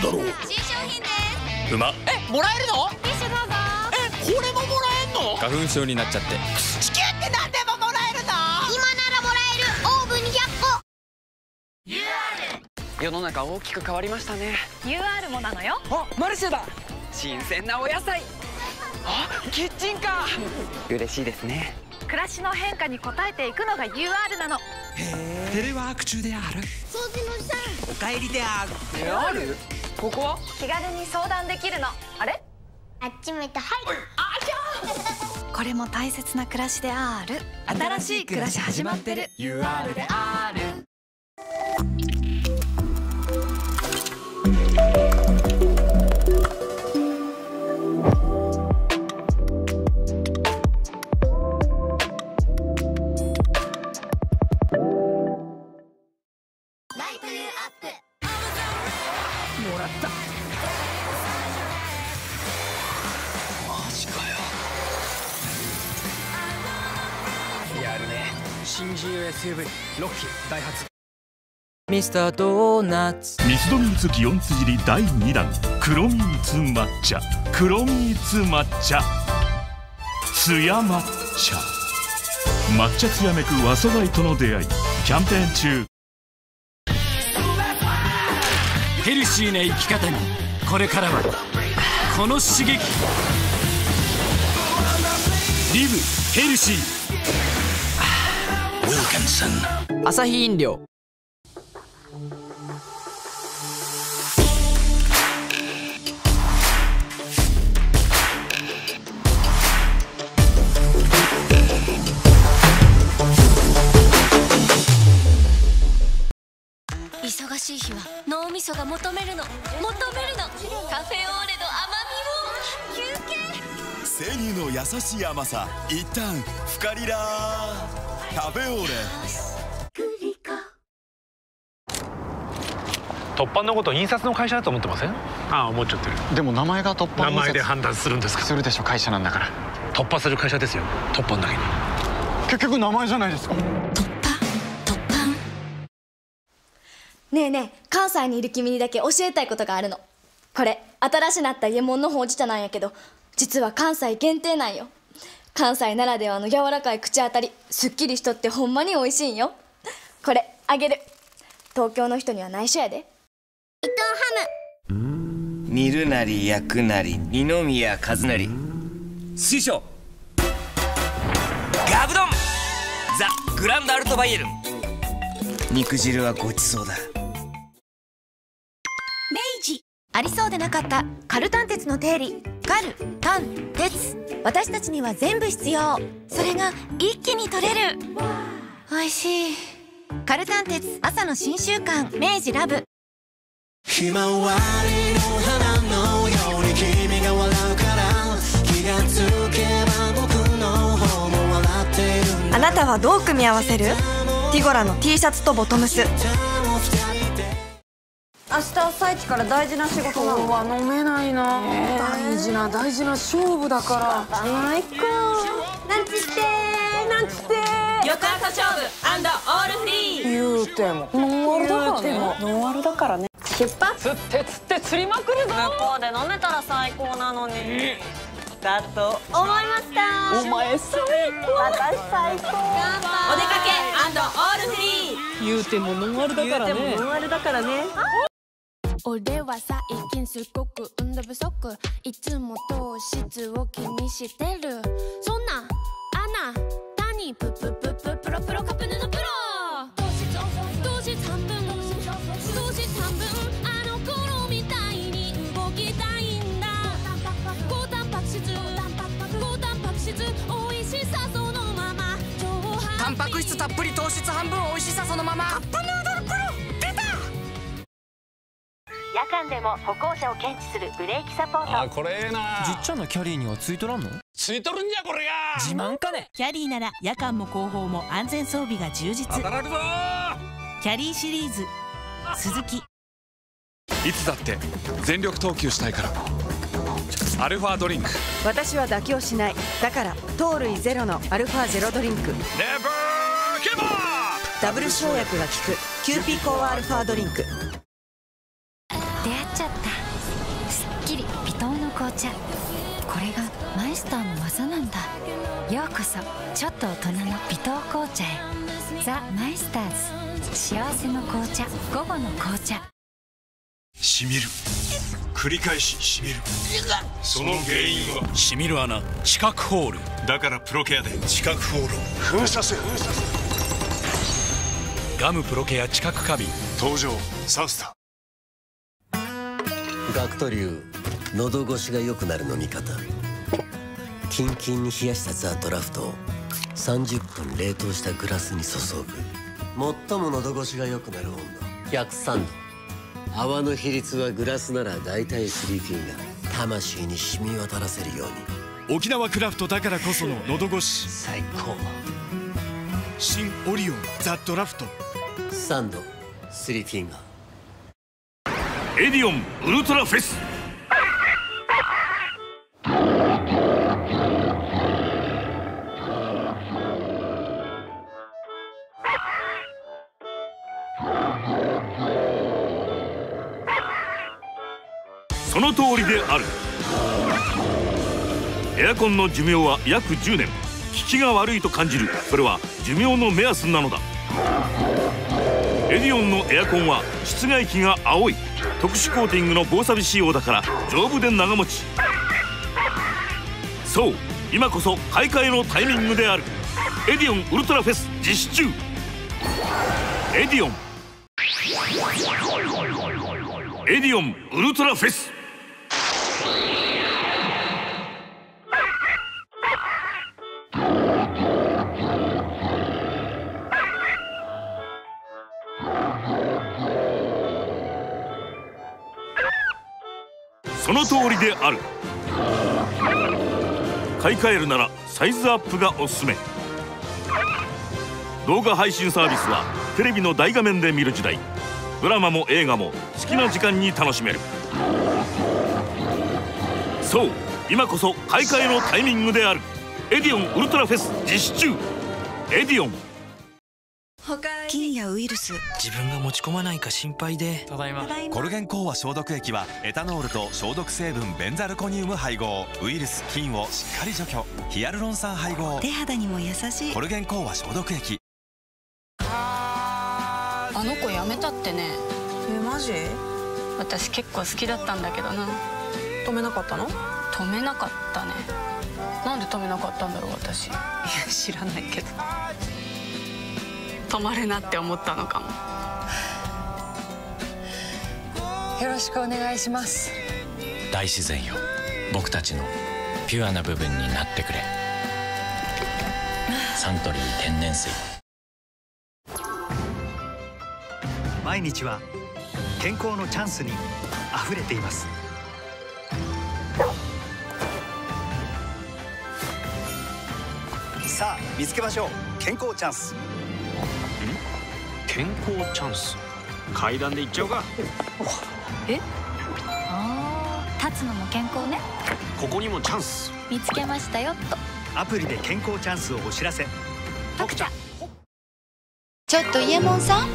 だろう。新商品です。うまえもらえるの？ティッシュどうぞ。えこれももらえんの？花粉症になっちゃって。地球って何でももらえるの？今ならもらえる。オーブン200個世の中大きく変わりましたね。UR もなのよ。あマルシェだ。新鮮なお野菜。あキッチンカー。嬉しいですね暮らしの変化に応えていくのが UR なの。テレワーク中である。掃除のさんお帰りである。えある？ここ？は気軽に相談できるの。あれ？あっち向いてはいこれも大切な暮らしである。新しい暮らし始まってる。UR である新自由 SUV ロッキーダイハツ。ミスタードーナツ。ミスドミーツ祇園辻り第2弾。黒ミーツ抹茶。黒ミーツ抹茶。つや抹茶。抹茶つやめく和素材との出会い。キャンペーン中。ヘルシーな生き方にこれからはこの刺激。リブヘルシーアサヒ飲料。忙しい日は脳みそが求めるの。求めるの。カフェオーレの甘みを。休憩。生乳の優しい甘さ。一旦深リラカフェオーレ突版のこと印刷の会社だと思ってません？ああ思っちゃってる。でも名前が突破名前で判断するんですか？するでしょ会社なんだから。突破する会社ですよ。突版だけに。結局名前じゃないですか。ねえねえ関西にいる君にだけ教えたいことがあるの。これ新しなった家門のほうじ茶なんやけど実は関西限定なんよ関西ならではの柔らかい口当たりすっきりしとってほんまに美味しいんよ。これあげる。東京の人には内緒やで。伊藤ハ煮るなり焼くなり二宮和也。師匠。ガブドン。ザ・グランドアルトバイエルン。肉汁はごちそうだ。ありそうでなかったカルタン鉄の定理。カルタン鉄私たちには全部必要。それが一気に取れる。おいしい。カルタン鉄朝の新習慣。明治ラブ。ひまわりの花のように君が笑うから。気がつけば僕の方も笑っている。あなたはどう組み合わせるティゴラの T シャツとボトムス明日朝一から大事な仕事なの。は飲めないな、大事な大事な勝負だから。ないかなんちってなんちって翌朝勝負。オールフリー。言うても。ノンアルだからねノンアルだからね出発。釣って釣って釣りまくるぞ。向こうで飲めたら最高なのに。だと思いました。お前最高私最高。お出かけオールフリー。言うてもノンアルだからね。言うてもノンアルだからね俺は最近すごく運動不足。いつも糖質を気にしてる。そんなあなたにプププププロプロカップヌードルプロ。糖質糖質半分。糖質半分あの頃みたいに動きたいんだ。高タンパク質。高タンパク質美味しさそのまま。タンパク質たっぷり糖質半分美味しさそのまま。カップヌーでも歩行者を検知するブレーキサポート。これええな。じっちゃんのキャリーにはついとらんの？ついとるんじゃこれが。自慢かね？キャリーなら夜間も後方も安全装備が充実。働くぞ。キャリーシリーズ。鈴木。いつだって全力投球したいから。アルファドリンク。私は妥協しない。だから糖類ゼロのアルファゼロドリンク。ネバーギブダブル生薬が効く。キューピーコーワアルファドリンク茶。これがマイスターの技なんだ。ようこそ。ちょっと大人の微糖紅茶へ。ザ・マイスターズ。幸せの紅茶。午後の紅茶。しみる。繰り返ししみる。その原因は？しみる穴。知覚ホール。だからプロケアで。知覚ホールを。封鎖せ封鎖せガムプロケア知覚過敏登場。サンスタガクト流喉越しが良くなる飲み方。キンキンに冷やしたザ・ドラフトを30分冷凍したグラスに注ぐ。最も喉越しが良くなる温度。103度。泡の比率はグラスなら大体スリーフィンガー。魂に染み渡らせるように。沖縄クラフトだからこその喉越し。最高。新オリオンザ・ドラフト。3度。スリーフィンガー。エディオンウルトラフェスその通りである。エアコンの寿命は約10年。効きが悪いと感じる。それは寿命の目安なのだ。エディオンのエアコンは室外機が青い。特殊コーティングの防錆仕様だから丈夫で長持ち。そう。今こそ買い替えのタイミングである。エディオンウルトラフェス実施中。エディオン。エディオンウルトラフェス。の通りである。買い替えるならサイズアップがおすすめ。動画配信サービスはテレビの大画面で見る時代。ドラマも映画も好きな時間に楽しめる。そう今こそ買い替えのタイミングである。エディオンウルトラフェス実施中。エディオン菌やウイルス。自分が持ち込まないか心配で。ただいま。コルゲンコーワ消毒液はエタノールと消毒成分ベンザルコニウム配合。ウイルス菌をしっかり除去。ヒアルロン酸配合。手肌にも優しい。コルゲンコーワ消毒液。あの子辞めたってね。えマジ？私結構好きだったんだけどな。止めなかったの？止めなかったね。なんで止めなかったんだろう私。いや知らないけど止まるなって思ったのかも。よろしくお願いします。大自然よ。僕たちのピュアな部分になってくれ。サントリー天然水。毎日は健康のチャンスにあふれています。さあ見つけましょう。健康チャンス健康チャンス。階段で行っちゃうか。え？ああ立つのも健康ね。ここにもチャンス。見つけましたよと。アプリで健康チャンスをお知らせ。特茶ちょっと伊右衛門さん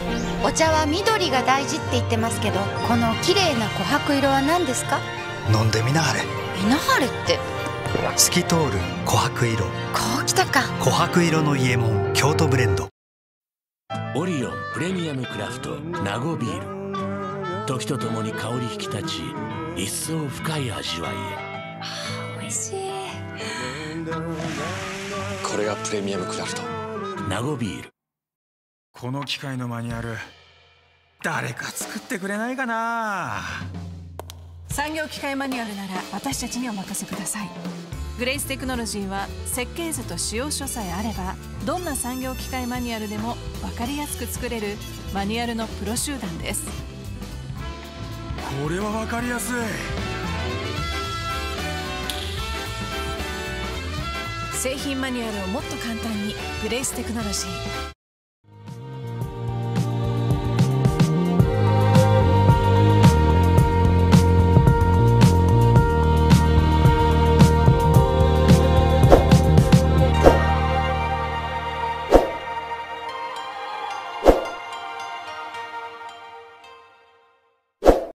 お茶は緑が大事って言ってますけどこの綺麗な琥珀色は何ですか？飲んでみなはれ。みなはれって。透き通る琥珀色。こうきたか。琥珀色の伊右衛門京都ブレンドオリオンプレミアムクラフトナゴビール。時とともに香り引き立ち一層深い味わいへ。美味しい。これがプレミアムクラフト。ナゴビール。この機械のマニュアル誰か作ってくれないかな？産業機械マニュアルなら私たちにお任せくださいグレイステクノロジーは設計図と使用書さえあればどんな産業機械マニュアルでも分かりやすく作れるマニュアルのプロ集団です。これは分かりやすい。製品マニュアルをもっと簡単にグレイステクノロジー